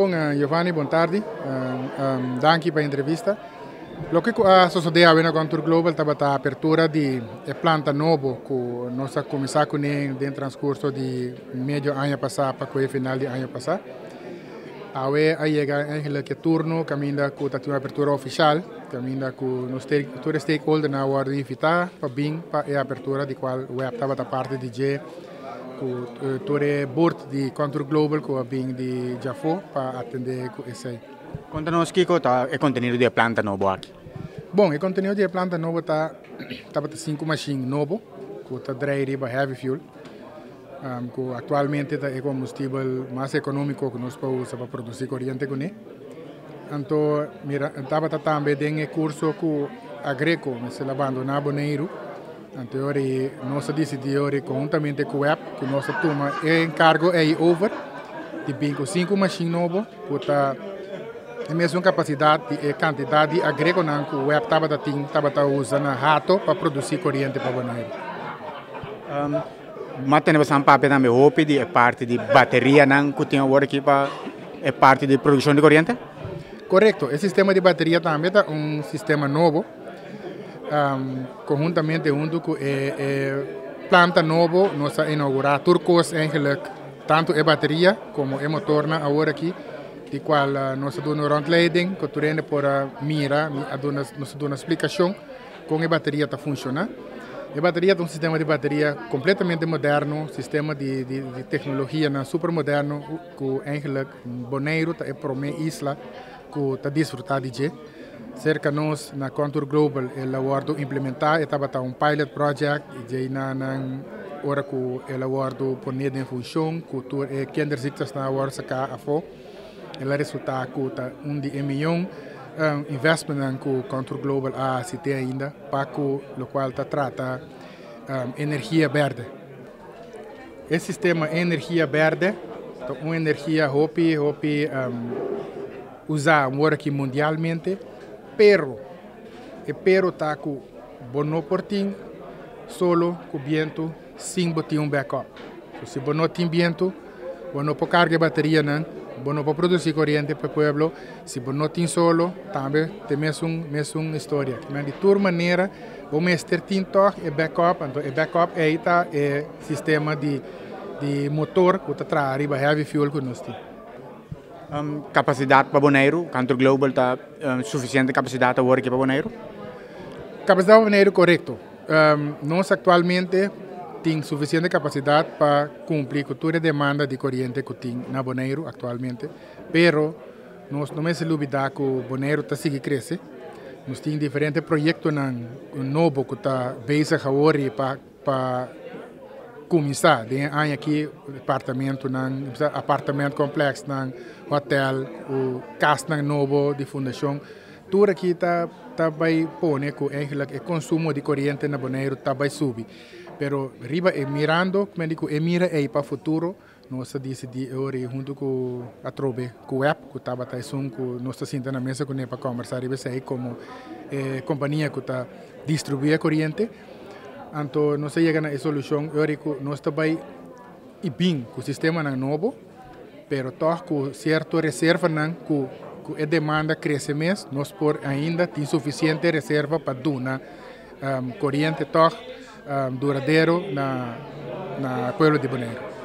Bom, uh, Giovanni, boa tarde. Uh, um, danke pela entrevista. Lo que uh, sucedeu na Contour Global estava a apertura de, planta que começamos com ele no transcurso de meio ano passado para o final de ano passado. Awe a chega eigenlijk het turno, caminda com a apertura oficial, caminda com os stakeholders na hora de invitar para bem para a apertura de qual web parte de G com todo o board de Contour Global com a bem de Jafo para atender com esse. Conta-nos que é conteúdo de planta novo aqui. Bom, o conteúdo de planta novo está tá cinco machines novo, que está draindo heavy fuel. Um, que atualmente é o combustível mais econômico que nós podemos usar para produzir corrente com ele. Então, mira, estava também em curso que a Greco, se abandona Boneiro. Então, nós decidimos conjuntamente com o web, que nossa turma é encargo é over, de bem com cinco machines novos, que está a mesma capacidade e quantidade de agrego que o web estava estava usando rato para produzir corrente para Boneiro. Um, mas temos um papel também hope de parte de bateria não que tem agora aqui para é parte de produção de corrente? Correto, o sistema de bateria também é um sistema novo, um, conjuntamente junto com é, é planta novo, nós inaugurar turcos eigenlijk tanto a bateria como o motor agora aqui, de qual uh, nós damos rondleiding, que tu rende por a mira, nós damos uma explicação como a bateria está funcionando. A bateria é um sistema de bateria completamente moderno, sistema de, de, de tecnologia na super moderno, que eigenlijk Boneiro é para uma isla que está desfrutando de. Cerca nós na Contour Global ela awardo implementar, estava um pilot project e na na hora que ela awardo poner em função, que tu é kinderziektes na sacar a fo, ela resulta que um de milhão um investment que Contour Global a cité ainda, para o qual está trata um, energia verde. Esse sistema energia verde, então, uma energia hopi hopi um, usar agora aqui mundialmente, pero e pero está com bono portim solo com vento sem botar um backup. Se bono tem vento, bono para carga bateria não bueno para produzir corrente para o pueblo, se não tem solo, também tem mais uma história. Mas de toda maneira, o mestre tem toque e backup, então o backup é tá é sistema de de motor que está arriba heavy fuel que. Um, capacidade para Boneiro, Cantor Global está um, suficiente capacidade para work para Boneiro? Capacidade para Boneiro, correto. Um, nós atualmente tem suficiente capacidade para cumprir com toda a demanda de corrente que tem na Boneiro atualmente, pero nós não se olvidar que o Boneiro está seguindo crescer. Nós temos diferentes projetos novos que está base agora para para começar. Tem aqui apartamento, apartamento complexo, hotel, o casa novo de fundação. Tudo aqui está tá vai pôr que o consumo de corrente na Boneiro está vai subir pero riba e mirando como digo e mira e para futuro nós decidi ora junto com a trobe com o app que tá som com nós senta na mesa com ele para conversar e sei como eh, companhia que está distribuir a corrente então nós chega na solução que nós também e bem com o sistema não novo toch com certo reserva não com a demanda cresce mais nós por ainda tem suficiente reserva para dar um, corrente toch um, duradouro na, na Pueblo de Bonaire.